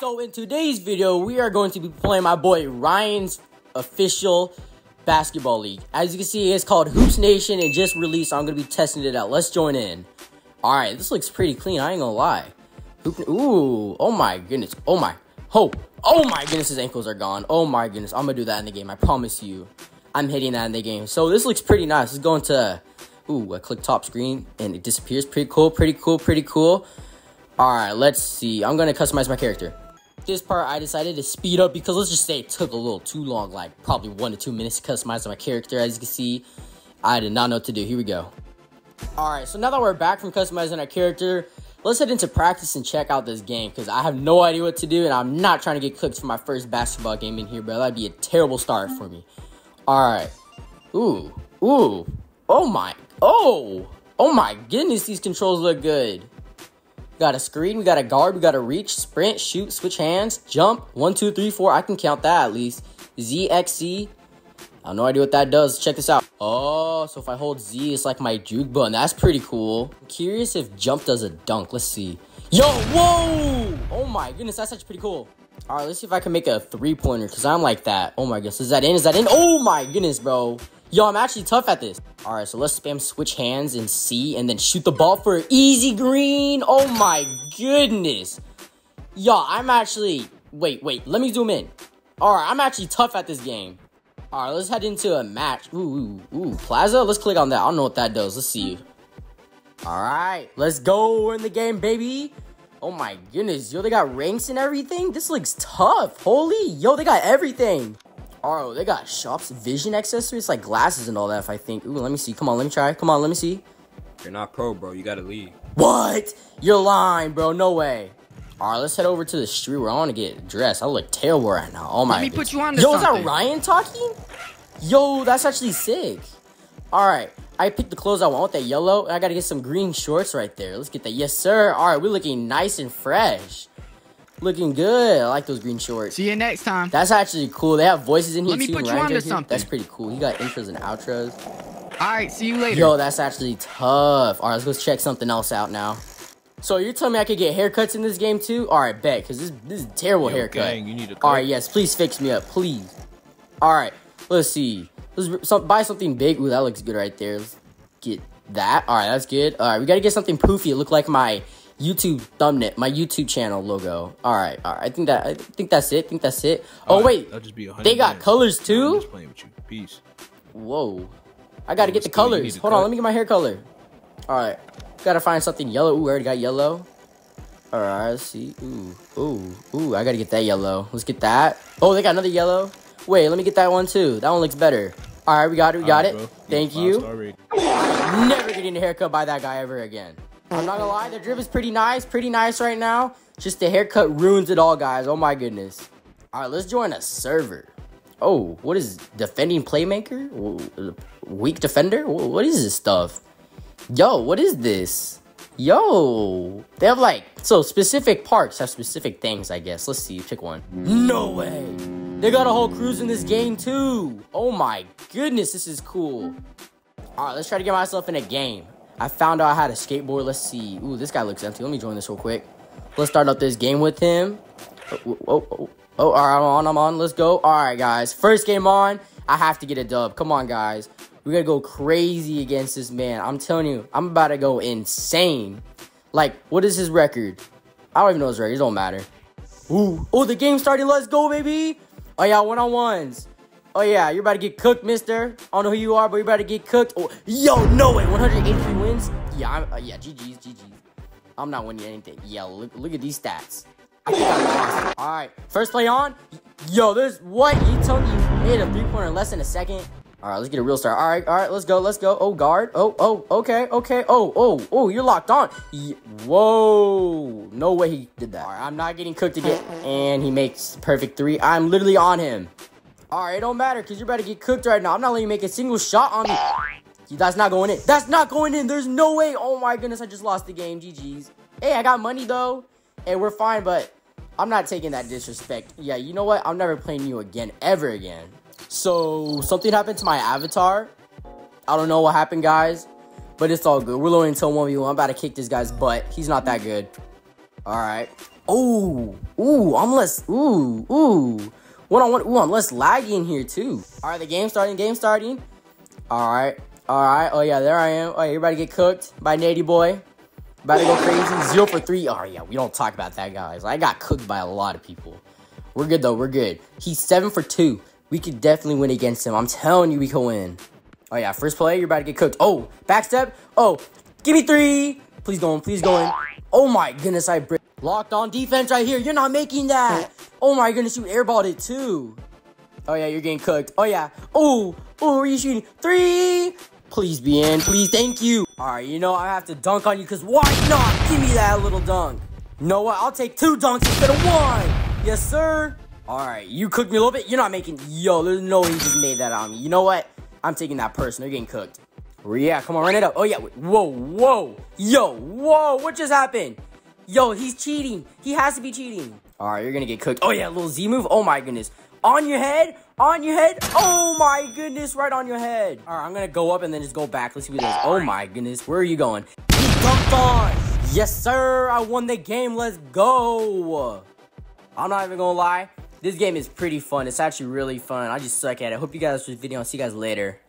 So in today's video, we are going to be playing my boy Ryan's official basketball league. As you can see, it's called Hoops Nation and just released. I'm going to be testing it out. Let's join in. All right, this looks pretty clean. I ain't gonna lie. Hoop, ooh, oh my goodness. Oh my, hope. Oh my goodness, his ankles are gone. Oh my goodness, I'm gonna do that in the game. I promise you. I'm hitting that in the game. So this looks pretty nice. Let's go into, ooh, I click top screen and it disappears. Pretty cool, pretty cool, pretty cool. All right, let's see. I'm gonna customize my character this part I decided to speed up because let's just say it took a little too long, like probably one to two minutes to customize my character. As you can see, I did not know what to do. Here we go. Alright, so now that we're back from customizing our character, let's head into practice and check out this game because I have no idea what to do and I'm not trying to get clipped for my first basketball game in here, bro. That'd be a terrible start for me. Alright. Ooh. Ooh. Oh my. Oh. Oh my goodness, these controls look good got a screen, we got a guard, we got a reach, sprint, shoot, switch hands, jump. One, two, three, four. I can count that at least. ZXC. I have no idea what that does. Check this out. Oh, so if I hold Z, it's like my juke button. That's pretty cool. I'm curious if jump does a dunk. Let's see. Yo, whoa! Oh my goodness, that's actually pretty cool. All right, let's see if I can make a three-pointer because I'm like that. Oh my goodness, is that in? Is that in? Oh my goodness, bro. Yo, I'm actually tough at this. All right, so let's spam switch hands and C and then shoot the ball for easy green. Oh my goodness. Yo, I'm actually, wait, wait, let me zoom in. All right, I'm actually tough at this game. All right, let's head into a match. Ooh, ooh, ooh, Plaza. Let's click on that. I don't know what that does. Let's see. All right, let's go. In the game, baby. Oh my goodness, yo, they got ranks and everything. This looks tough. Holy, yo, they got everything. Oh, they got shops, vision accessories, like glasses and all that, if I think. Ooh, let me see. Come on, let me try. Come on, let me see. You're not pro, bro. You gotta leave. What? You're lying, bro. No way. All right, let's head over to the street where I want to get dressed. I look terrible right now. Oh my. Let me put you on. Yo, something. is that Ryan talking? Yo, that's actually sick. All right, I picked the clothes I want with that yellow. I gotta get some green shorts right there. Let's get that. Yes, sir. All right, we're looking nice and fresh. Looking good. I like those green shorts. See you next time. That's actually cool. They have voices in here Let me too. put you Ryan onto does here. something. That's pretty cool. He got intros and outros. All right, see you later. Yo, that's actually tough. All right, let's go check something else out now. So you're telling me I could get haircuts in this game too? All right, bet, because this, this is a terrible Yo, haircut. gang, you need a All right, yes, please fix me up, please. All right, let's see. Let's some, buy something big. Ooh, that looks good right there. Let's get that. All right, that's good. All right, we got to get something poofy. It look like my YouTube thumbnail, my YouTube channel logo. All right, all right. I think that I think that's it. I think that's it. Oh Alright, wait, that'll just be they got bands. colors Nah, I'm too. just playing with you. Peace. Whoa. I gotta get the what's good? You colors. Hold on, let me get my hair color. Alright. Gotta find something yellow. Ooh, I already got yellow. Alright, let's see. Ooh, ooh, ooh, I gotta get that yellow. Let's get that. Oh, they got another yellow. Wait, let me get that one too. That one looks better. Alright, we got it, we got Alright, it. bro. Thank you. Never getting a haircut by that guy ever again. I'm not gonna lie, the drip is pretty nice, pretty nice right now. Just the haircut ruins it all, guys. Oh my goodness. Alright, let's join a server. Oh, what is defending playmaker? Weak defender? What is this stuff? Yo, what is this? Yo, they have like so specific parks have specific things. I guess. Let's see. Pick one. No way. They got a whole cruise in this game too. Oh my goodness, this is cool. All right, let's try to get myself in a game. I found out I had a skateboard. Let's see. Ooh, this guy looks empty. Let me join this real quick. Let's start up this game with him. Oh, oh, oh, oh, oh, all right, I'm on, I'm on. Let's go. All right, guys. First game on. I have to get a dub. Come on, guys. We're going to go crazy against this man. I'm telling you, I'm about to go insane. Like, what is his record? I don't even know his record. It don't matter. Ooh. Oh, the game started. Let's go, baby. Oh, yeah, one-on-ones. Oh, yeah, you're about to get cooked, mister. I don't know who you are, but you're about to get cooked. Oh, yo, no way. 183 wins? Yeah, I'm, uh, yeah, GG's, GG's. I'm not winning anything. Yeah, look, look at these stats. I think I lost. All right, first play on. Yo, there's what? You told me you made a three-pointer in less than a second? All right, let's get a real start. All right, all right, let's go, let's go. Oh, guard. Oh, oh, okay, okay. Oh, oh, oh, you're locked on. Ye- Whoa, no way he did that. All right, I'm not getting cooked again. And he makes perfect three. I'm literally on him. All right, it don't matter because you're about to get cooked right now. I'm not letting you make a single shot on me. That's not going in. That's not going in. There's no way. Oh my goodness, I just lost the game. GG's. Hey, I got money though. Hey, we're fine, but I'm not taking that disrespect. Yeah, you know what? I'm never playing you again, ever again. So, something happened to my avatar. I don't know what happened, guys, but it's all good. We're loading until 1v1. I'm about to kick this guy's butt. He's not that good. All right. Oh, ooh, I'm less. Ooh, ooh. One on one. Ooh, I'm less laggy in here too. All right, the game starting. Game starting. All right, all right. Oh yeah, there I am. Oh, everybody get cooked by NateyBoi. About to go crazy. Zero for three. Oh yeah, we don't talk about that, guys. I got cooked by a lot of people. We're good though. We're good. He's seven for two. We could definitely win against him. I'm telling you, we can win. Oh yeah, first play. You're about to get cooked. Oh, backstep. Oh, give me three. Please go in. Please go in. Oh my goodness, I. Locked on defense right here. You're not making that. Oh my goodness, you airballed it too. Oh yeah, you're getting cooked. Oh yeah. Oh, oh, are you shooting? Three. Please be in. Please, thank you. All right, you know I have to dunk on you because why not? Give me that little dunk. You know what? I'll take two dunks instead of one. Yes, sir. All right, you cooked me a little bit. You're not making. Yo, there's no way you just made that on me. You know what? I'm taking that person. They're getting cooked. Yeah, come on, run it up. Oh yeah. Whoa, whoa, yo, whoa. What just happened? Yo, he's cheating. He has to be cheating. All right, you're gonna get cooked. Oh yeah, little Z move. Oh my goodness. On your head. On your head. Oh my goodness, right on your head. All right, I'm gonna go up and then just go back. Let's see what it is. Oh my goodness, where are you going? Dunked on. Yes, sir. I won the game. Let's go. I'm not even gonna lie. This game is pretty fun. It's actually really fun. I just suck at it. Hope you guys watch this video. I'll see you guys later.